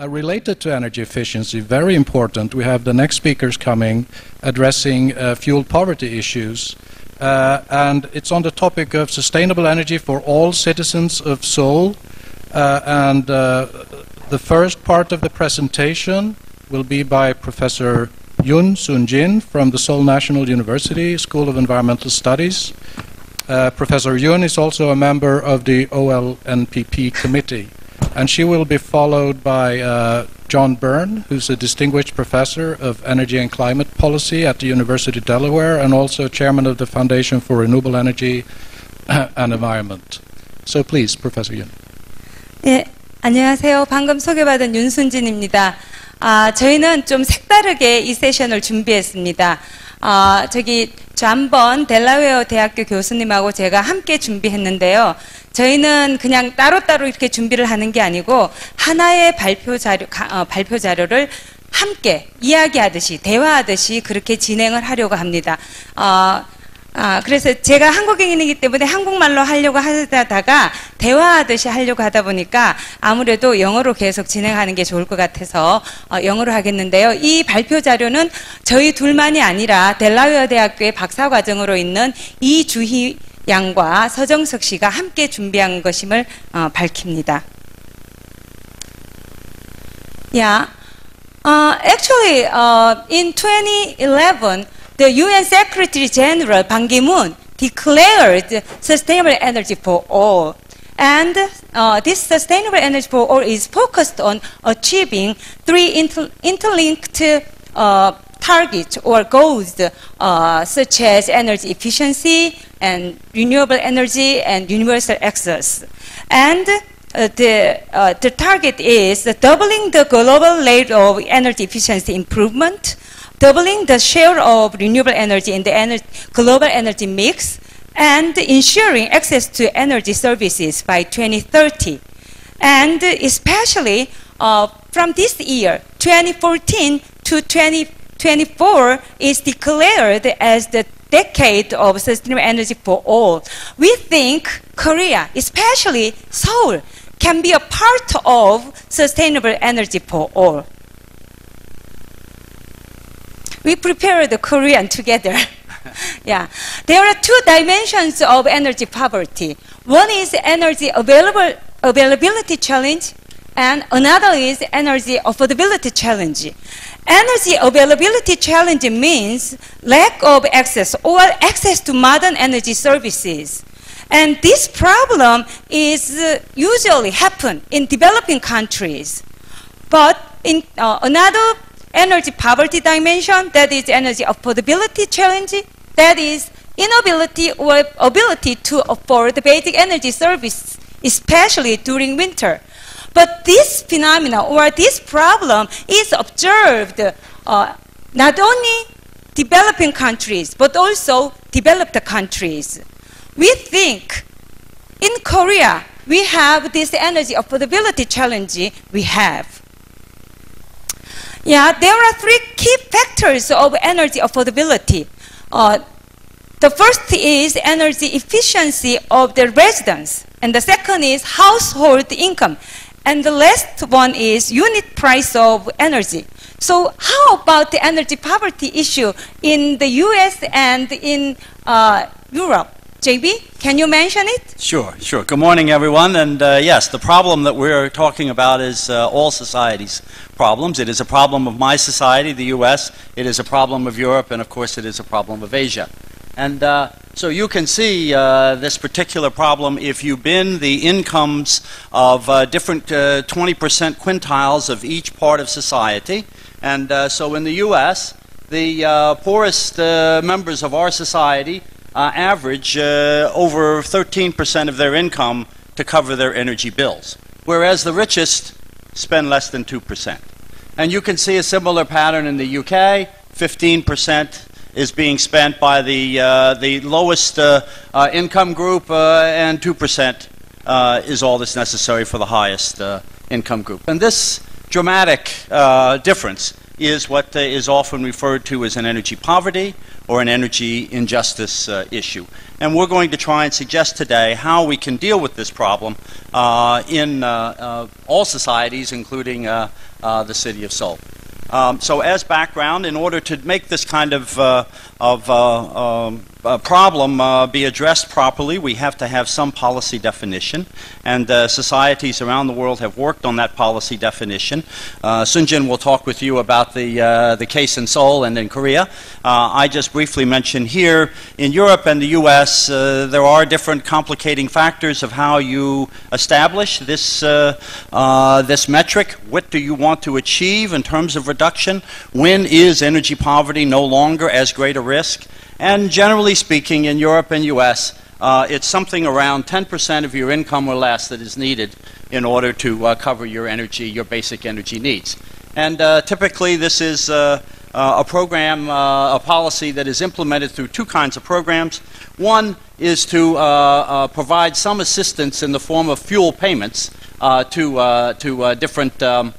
Uh, related to energy efficiency, very important, we have the next speakers coming addressing uh, fuel poverty issues. Uh, and it's on the topic of sustainable energy for all citizens of Seoul. Uh, and uh, the first part of the presentation will be by Professor Yun Soon Jin from the Seoul National University School of Environmental Studies. Uh, Professor Yun is also a member of the OLNPP committee And she will be followed by uh, John Byrne, who's a distinguished professor of energy and climate policy at the University of Delaware and also chairman of the Foundation for Renewable Energy and Environment. So please, Professor Yoon. 예, 안녕하세요. 방금 소개받은 윤순진입니다. 아, 저희는 좀 색다르게 이 세션을 준비했습니다. 아, 저기 잠번 델라웨어 대학교 교수님하고 제가 함께 준비했는데요. 저희는 그냥 따로따로 이렇게 준비를 하는 게 아니고 하나의 발표 자료, 어, 발표 자료를 함께 이야기하듯이 대화하듯이 그렇게 진행을 하려고 합니다. 어, 아, 그래서 제가 한국인이기 때문에 한국말로 하려고 하다가 대화하듯이 하려고 하다 보니까 아무래도 영어로 계속 진행하는 게 좋을 것 같아서 어, 영어로 하겠는데요. 이 발표 자료는 저희 둘만이 아니라 델라웨어 대학교의 박사 과정으로 있는 이주희 양과 서정석 씨가 함께 준비한 것임을 어, 밝힙니다. Yeah. Uh, actually, uh, in 2011, the UN Secretary General Ban Ki-moon declared sustainable energy for all. And uh, this sustainable energy for all is focused on achieving three inter interlinked uh, targets or goals, uh, such as energy efficiency and renewable energy and universal access. And uh, the, uh, the target is doubling the global rate of energy efficiency improvement, doubling the share of renewable energy in the ener global energy mix, and ensuring access to energy services by 2030. And especially uh, from this year, 2014 to 2024 is declared as the decade of sustainable energy for all. We think Korea, especially Seoul, can be a part of sustainable energy for all. We prepared the Korean together. yeah. There are two dimensions of energy poverty. One is energy available, availability challenge, and another is energy affordability challenge. Energy availability challenge means lack of access or access to modern energy services. And this problem is uh, usually happen in developing countries. But in uh, another energy poverty dimension, that is energy affordability challenge, that is inability or ability to afford the basic energy service, especially during winter. But this phenomena or this problem is observed uh, not only developing countries, but also developed countries. We think in Korea, we have this energy affordability challenge we have. Yeah, there are three key factors of energy affordability. Uh, the first is energy efficiency of the residents, and the second is household income, and the last one is unit price of energy. So, how about the energy poverty issue in the US and in uh, Europe? JB, can you mention it? Sure, sure. Good morning, everyone. And uh, yes, the problem that we're talking about is uh, all societies' problems. It is a problem of my society, the U.S., it is a problem of Europe, and of course, it is a problem of Asia. And uh, so you can see uh, this particular problem if you bin the incomes of uh, different 20% uh, quintiles of each part of society. And so in the U.S., the poorest members of our society uh, average uh, over 13% of their income to cover their energy bills, whereas the richest spend less than 2%. And you can see a similar pattern in the UK 15% is being spent by the, uh, the lowest uh, uh, income group, uh, and 2% is all that's necessary for the highest income group. And this dramatic difference is what is often referred to as an energy poverty or an energy injustice uh, issue. And we're going to try and suggest today how we can deal with this problem uh, in uh, uh, all societies, including uh, uh, the city of Seoul. Um, so, as background, in order to make this kind of, of um, uh, problem uh, be addressed properly, we have to have some policy definition, and uh, societies around the world have worked on that policy definition. Uh, Sunjin will talk with you about the, uh, the case in Seoul and in Korea. I just briefly mentioned here in Europe and the U.S. There are different complicating factors of how you establish this, this metric. What do you want to achieve in terms of reduction? When is energy poverty no longer as great a risk? And generally speaking, in Europe and US, uh, it's something around 10% of your income or less that is needed in order to uh, cover your energy, your basic energy needs. And uh, typically, this is uh, uh, a program, uh, a policy that is implemented through two kinds of programs. One is to provide some assistance in the form of fuel payments to, to different um,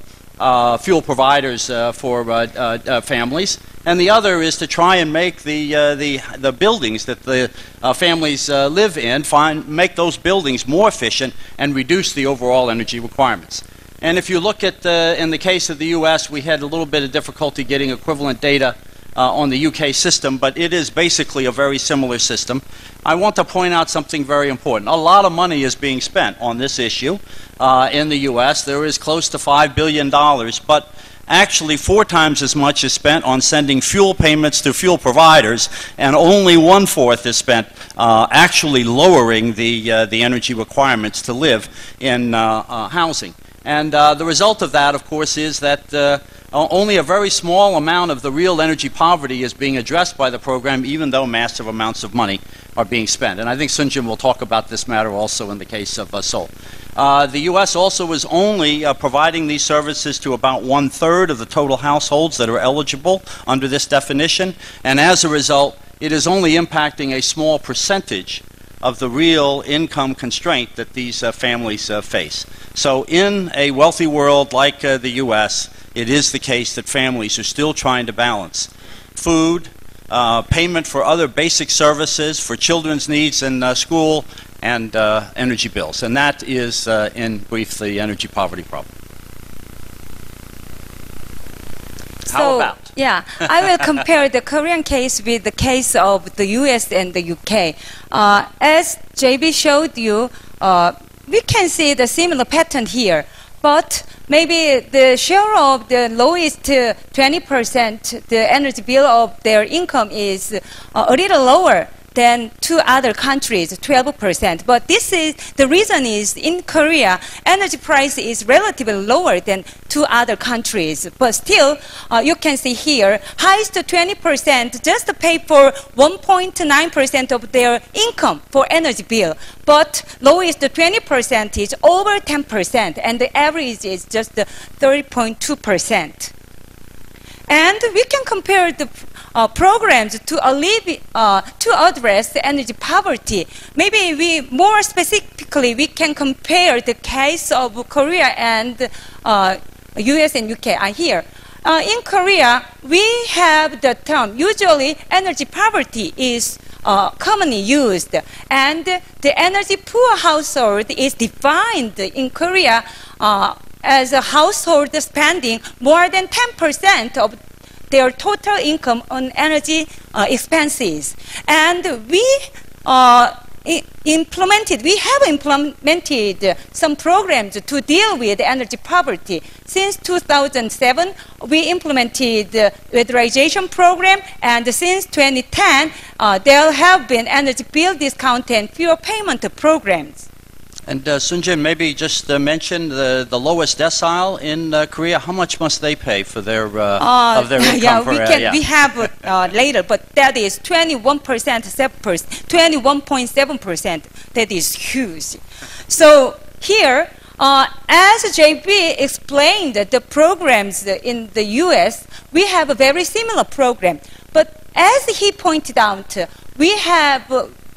fuel providers for families and the other is to try and make the, uh, the, the buildings that the uh, families uh, live in, find, make those buildings more efficient and reduce the overall energy requirements. And if you look at, uh, in the case of the U.S., we had a little bit of difficulty getting equivalent data uh, on the UK system, but it is basically a very similar system. I want to point out something very important. A lot of money is being spent on this issue uh, in the U.S. There is close to $5 billion, but actually four times as much is spent on sending fuel payments to fuel providers, and only one fourth is spent uh, actually lowering the, uh, the energy requirements to live in uh, uh housing. And uh, the result of that, of course, is that uh, only a very small amount of the real energy poverty is being addressed by the program, even though massive amounts of money are being spent. And I think Sunjin will talk about this matter also in the case of uh, Seoul. Uh, the U.S. also is only uh, providing these services to about one third of the total households that are eligible under this definition, and as a result, it is only impacting a small percentage of the real income constraint that these uh, families uh, face. So, in a wealthy world like uh, the U.S., it is the case that families are still trying to balance food, uh, payment for other basic services, for children's needs in uh, school, and uh, energy bills. And that is, uh, in brief, the energy poverty problem. How so, about? Yeah, I will compare the Korean case with the case of the US and the UK. Uh, as JB showed you, uh, we can see the similar pattern here. But maybe the share of the lowest 20%, the energy bill of their income is uh, a little lower than two other countries, 12%. But this is the reason is in Korea, energy price is relatively lower than two other countries. But still, uh, you can see here, highest 20% just pay for 1.9% of their income for energy bill. But lowest 20% is over 10%, and the average is just 30.2%. And we can compare the uh, programs to alleviate, uh, to address the energy poverty. Maybe we more specifically we can compare the case of Korea and uh, U.S. and U.K. I hear. Uh, in Korea, we have the term usually energy poverty is uh, commonly used, and the energy poor household is defined in Korea uh, as a household spending more than 10% of their total income on energy uh, expenses. And we uh, implemented, we have implemented some programs to deal with energy poverty. Since 2007, we implemented the weatherization program, and since 2010, uh, there have been energy bill discount and fuel payment programs. And uh, Sunjin, maybe just uh, mention the, the lowest decile in uh, Korea. How much must they pay for their uh, uh, of their income? Yeah, for, we uh, can yeah. we have uh, later, but that is 21 percent, 21.7 percent. That is huge. So here, as JB explained, the programs in the U.S. we have a very similar program, but as he pointed out, we have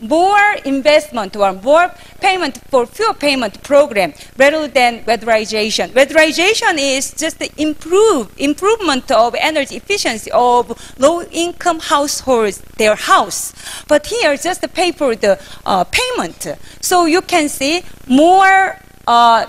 more investment or more payment for fuel payment program rather than weatherization. Weatherization is just the improve, improvement of energy efficiency of low-income households, their house. But here, just pay for the uh, payment. So you can see more, uh,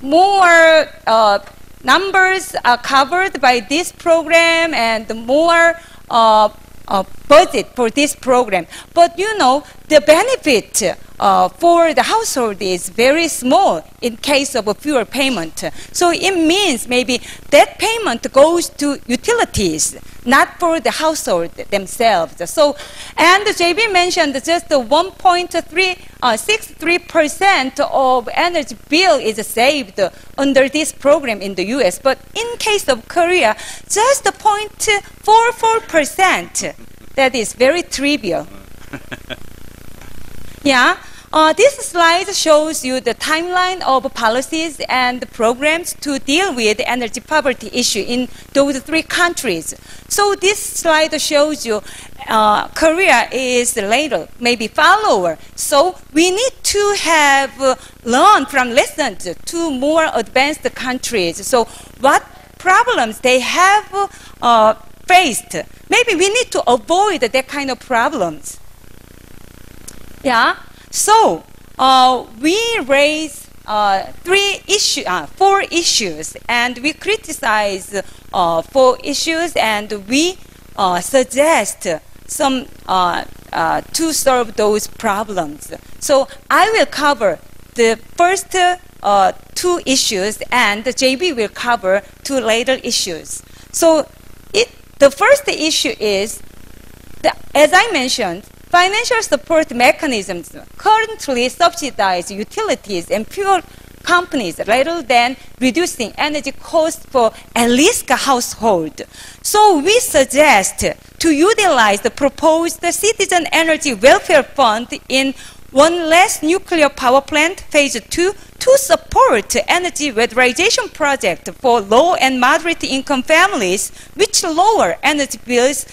more uh, numbers are covered by this program and more uh, uh, budget for this program. But you know, the benefit uh, for the household is very small in case of a fuel payment. So it means maybe that payment goes to utilities, not for the household themselves. So, and JB mentioned just 1.63% uh, of energy bill is saved under this program in the US. But in case of Korea, just 0.44%. That is very trivial. yeah. Uh, this slide shows you the timeline of policies and programs to deal with the energy poverty issue in those three countries. So this slide shows you uh, Korea is later, maybe follower. So we need to have uh, learned from lessons to more advanced countries. So what problems they have uh, faced. Maybe we need to avoid that kind of problems. Yeah. So uh, we raise uh, three issue, uh, four issues, and we criticize uh, four issues, and we uh, suggest some uh, to solve those problems. So I will cover the first two issues, and JB will cover two later issues. So it the first issue is, that, as I mentioned, financial support mechanisms currently subsidize utilities and fuel companies rather than reducing energy costs for at least a household. So we suggest to utilize the proposed Citizen Energy Welfare Fund in one less nuclear power plant, phase two, to support energy weatherization project for low and moderate income families, which lower energy bills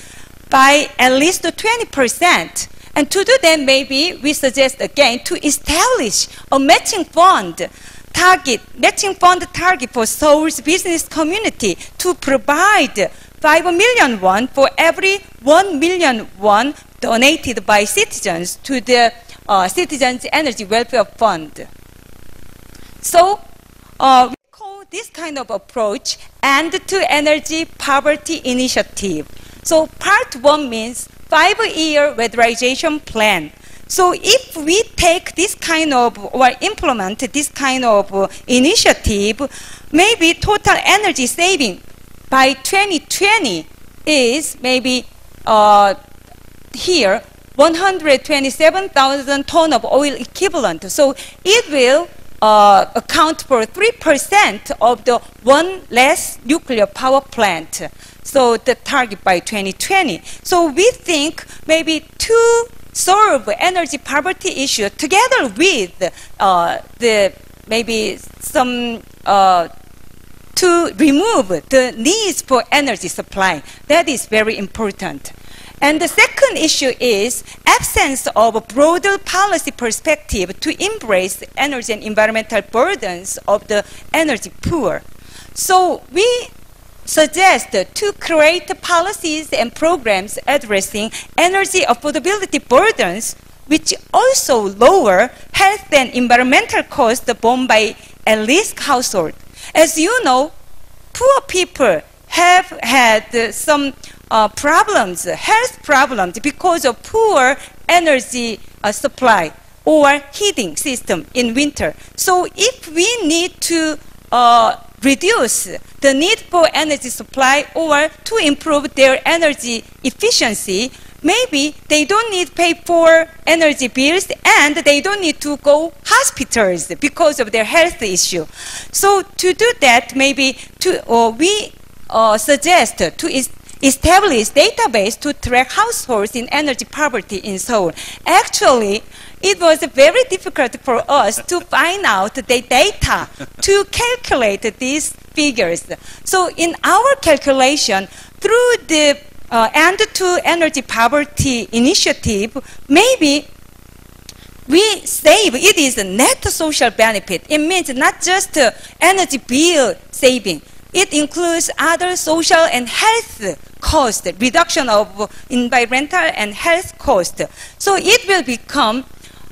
by at least 20%. And to do that, maybe we suggest again to establish a matching fund target, matching fund target for Seoul's business community to provide 5 million won for every 1 million won donated by citizens to the uh, Citizens Energy Welfare Fund. So uh, we call this kind of approach end-to-energy poverty initiative. So part one means five-year weatherization plan. So if we take this kind of or implement this kind of initiative, maybe total energy saving by 2020 is maybe uh, here 127,000 ton of oil equivalent. So it will uh, account for 3% of the one less nuclear power plant. So the target by 2020. So we think maybe to solve energy poverty issue together with uh, the maybe some uh, to remove the needs for energy supply. That is very important. And the second issue is absence of a broader policy perspective to embrace energy and environmental burdens of the energy poor. So we suggest to create policies and programs addressing energy affordability burdens which also lower health and environmental costs borne by at least household. As you know, poor people have had some uh, problems, health problems, because of poor energy uh, supply or heating system in winter. So if we need to uh, reduce the need for energy supply or to improve their energy efficiency, maybe they don't need to pay for energy bills and they don't need to go hospitals because of their health issue. So to do that, maybe to, uh, we uh, suggest to establish database to track households in energy poverty in Seoul. Actually, it was very difficult for us to find out the data to calculate these figures. So in our calculation, through the uh, end to energy poverty initiative, maybe we save, it is a net social benefit. It means not just uh, energy bill saving. It includes other social and health cost, reduction of environmental and health cost. So it will become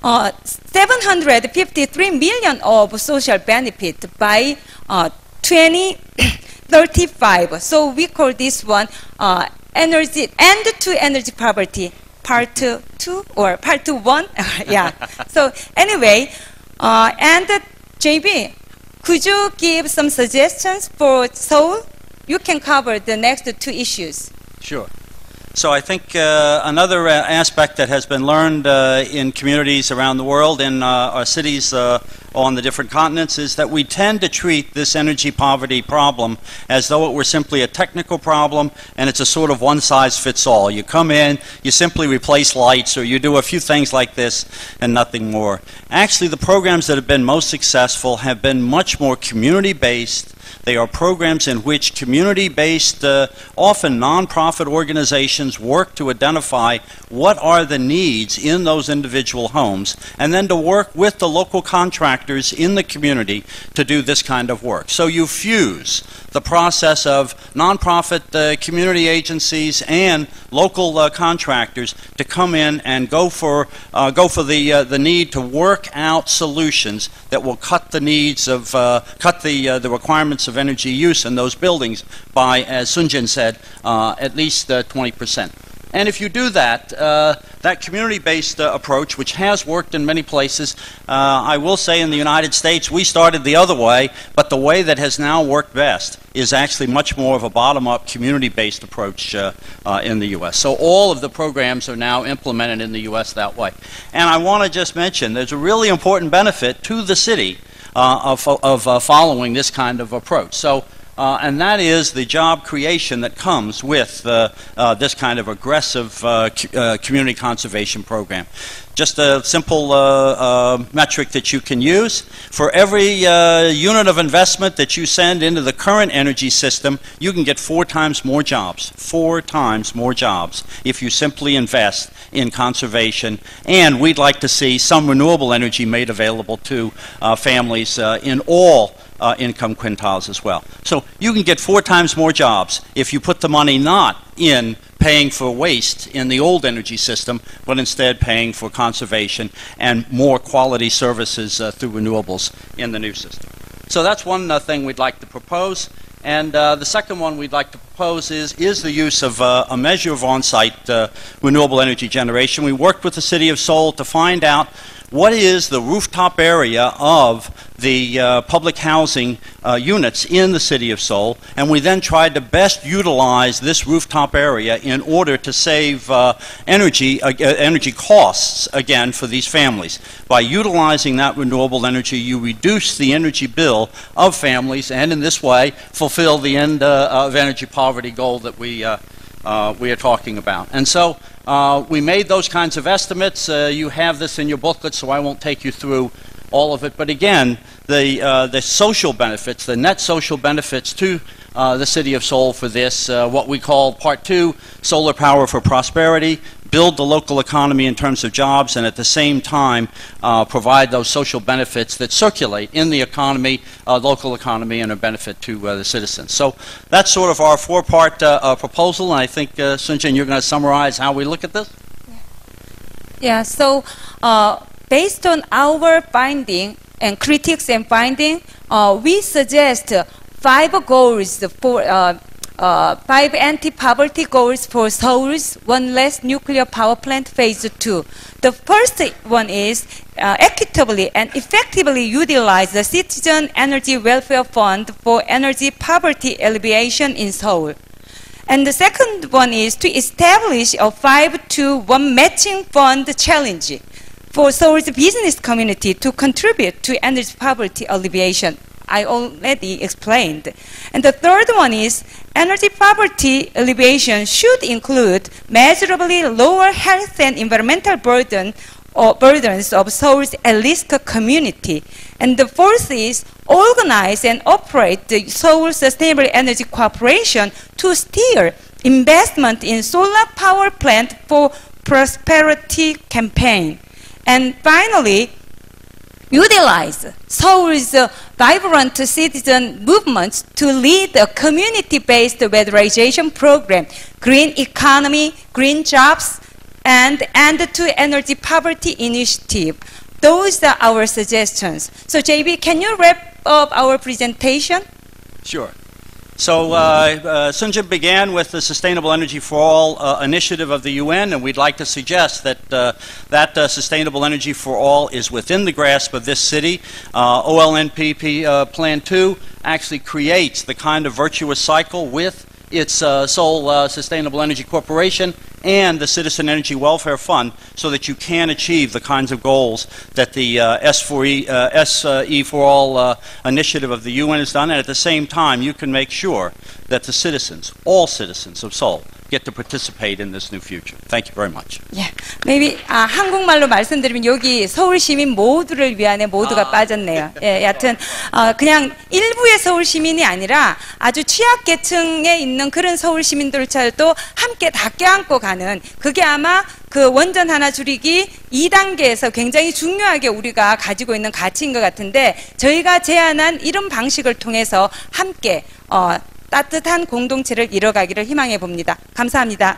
uh, 753 million of social benefit by uh, 2035. So we call this one uh, energy end to energy poverty part two or part one. yeah. So anyway, uh, and JB, could you give some suggestions for Seoul? You can cover the next two issues. Sure. So I think uh, another uh, aspect that has been learned uh, in communities around the world, in uh, our cities uh, on the different continents, is that we tend to treat this energy poverty problem as though it were simply a technical problem and it's a sort of one size fits all. You come in, you simply replace lights, or you do a few things like this and nothing more. Actually, the programs that have been most successful have been much more community based they are programs in which community based, uh, often nonprofit organizations work to identify what are the needs in those individual homes and then to work with the local contractors in the community to do this kind of work. So you fuse the process of nonprofit uh, community agencies and local uh, contractors to come in and go for uh, go for the uh, the need to work out solutions that will cut the needs of uh, cut the uh, the requirements of energy use in those buildings by, as Sunjin said, uh, at least uh, 20 percent. And if you do that, uh, that community based uh, approach, which has worked in many places, uh, I will say in the United States, we started the other way, but the way that has now worked best is actually much more of a bottom up community based approach uh, uh, in the U.S. So all of the programs are now implemented in the U.S. that way. And I want to just mention there's a really important benefit to the city uh, of, of following this kind of approach. So uh, and that is the job creation that comes with uh, uh, this kind of aggressive uh, uh, community conservation program. Just a simple uh, metric that you can use. For every unit of investment that you send into the current energy system, you can get four times more jobs. Four times more jobs if you simply invest in conservation. And we'd like to see some renewable energy made available to families in all uh, income quintiles as well. So you can get four times more jobs if you put the money not in paying for waste in the old energy system, but instead paying for conservation and more quality services uh, through renewables in the new system. So that's one uh, thing we'd like to propose. And uh, the second one we'd like to propose is, is the use of uh, a measure of on-site uh, renewable energy generation. We worked with the City of Seoul to find out what is the rooftop area of the uh, public housing uh, units in the city of Seoul, and we then tried to best utilize this rooftop area in order to save uh, energy, uh, energy costs again for these families. By utilizing that renewable energy, you reduce the energy bill of families, and in this way, fulfill the end uh, of energy poverty goal that we, uh, we are talking about. And so uh, we made those kinds of estimates. Uh, you have this in your booklet, so I won't take you through all of it. But again, the, uh, the social benefits, the net social benefits to uh, the city of Seoul for this, uh, what we call Part 2, Solar Power for Prosperity, build the local economy in terms of jobs and at the same time uh, provide those social benefits that circulate in the economy, uh, local economy, and a benefit to uh, the citizens. So that's sort of our four-part uh, uh, proposal, and I think, uh, Sunjin, you're going to summarize how we look at this? Yeah, so based on our finding and critics and finding, we suggest five goals for uh, five anti-poverty goals for Seoul's one less nuclear power plant phase two. The first one is uh, equitably and effectively utilize the Citizen Energy Welfare Fund for energy poverty alleviation in Seoul. And the second one is to establish a 5 to 1 matching fund challenge for Seoul's business community to contribute to energy poverty alleviation. I already explained. And the third one is energy poverty alleviation should include measurably lower health and environmental burden or burdens of Seoul's at-risk community. And the fourth is organize and operate the Seoul Sustainable Energy Corporation to steer investment in solar power plant for prosperity campaign. And finally, utilize Seoul's vibrant citizen movements to lead a community-based weatherization program, green economy, green jobs, and end to energy poverty initiative. Those are our suggestions. So JB, can you wrap up our presentation? Sure. So uh, uh, Sunjin began with the Sustainable Energy for All uh, initiative of the UN, and we'd like to suggest that uh, that uh, Sustainable Energy for All is within the grasp of this city. Uh, OLNPP Plan 2 actually creates the kind of virtuous cycle with its uh, Seoul uh, Sustainable Energy Corporation and the Citizen Energy Welfare Fund so that you can achieve the kinds of goals that the uh, S4E, uh, SE for All uh, initiative of the UN has done. And at the same time, you can make sure that the citizens, all citizens of Seoul, get to participate in this new future. Thank you very much. 예, maybe 아, 한국말로 말씀드리면 여기 서울 시민 모두를 위한에 모두가 빠졌네요. 예, 여하튼 어, 그냥 일부의 서울 시민이 아니라 아주 취약 계층에 있는 그런 서울 시민들도 함께 다 껴안고 가는 그게 아마 그 원전 하나 줄이기 2단계에서 굉장히 중요하게 우리가 가지고 있는 가치인 것 같은데 저희가 제안한 이런 방식을 통해서 함께 어, 따뜻한 공동체를 이뤄가기를 희망해 봅니다. 감사합니다.